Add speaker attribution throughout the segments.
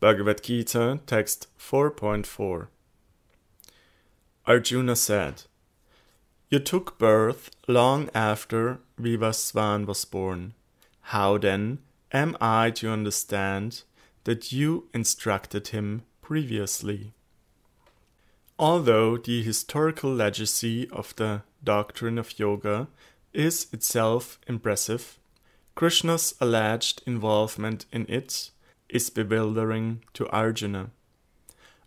Speaker 1: Bhagavad Gita, text 4.4. Arjuna said, You took birth long after Vivasvan was born. How then am I to understand that you instructed him previously? Although the historical legacy of the doctrine of yoga is itself impressive, Krishna's alleged involvement in it is bewildering to Arjuna.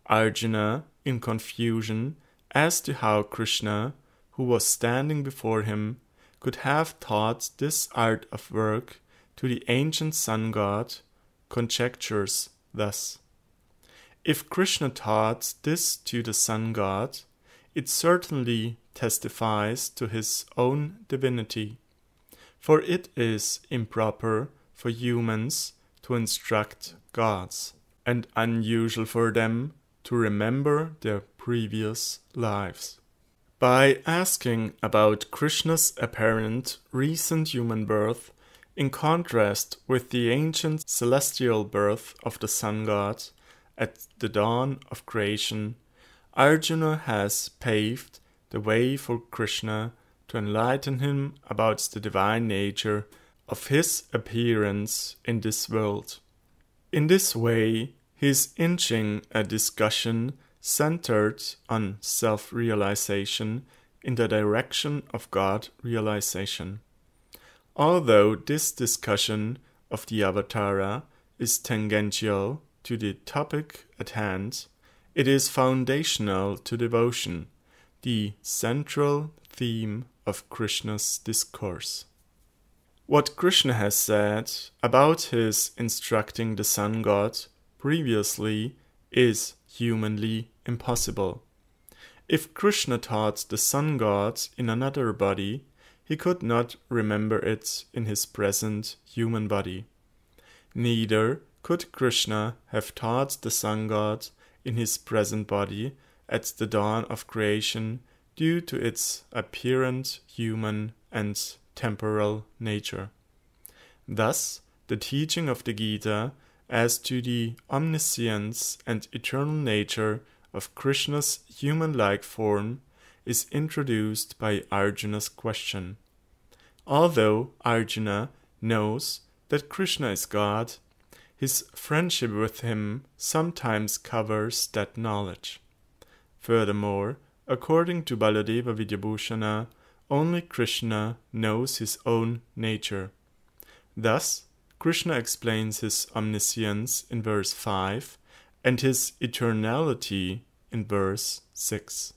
Speaker 1: Arjuna, in confusion as to how Krishna, who was standing before him, could have taught this art of work to the ancient sun god, conjectures thus. If Krishna taught this to the sun god, it certainly testifies to his own divinity, for it is improper for humans to instruct gods, and unusual for them to remember their previous lives. By asking about Krishna's apparent recent human birth, in contrast with the ancient celestial birth of the sun god at the dawn of creation, Arjuna has paved the way for Krishna to enlighten him about the divine nature of his appearance in this world. In this way, he is inching a discussion centered on self realization in the direction of God realization. Although this discussion of the Avatara is tangential to the topic at hand, it is foundational to devotion, the central theme of Krishna's discourse. What Krishna has said about his instructing the sun god previously is humanly impossible. If Krishna taught the sun god in another body, he could not remember it in his present human body. Neither could Krishna have taught the sun god in his present body at the dawn of creation due to its apparent human and temporal nature. Thus, the teaching of the Gita as to the omniscience and eternal nature of Krishna's human like form is introduced by Arjuna's question. Although Arjuna knows that Krishna is God, his friendship with him sometimes covers that knowledge. Furthermore, according to Baladeva Vidyabhushana, only Krishna knows his own nature. Thus, Krishna explains his omniscience in verse 5 and his eternality in verse 6.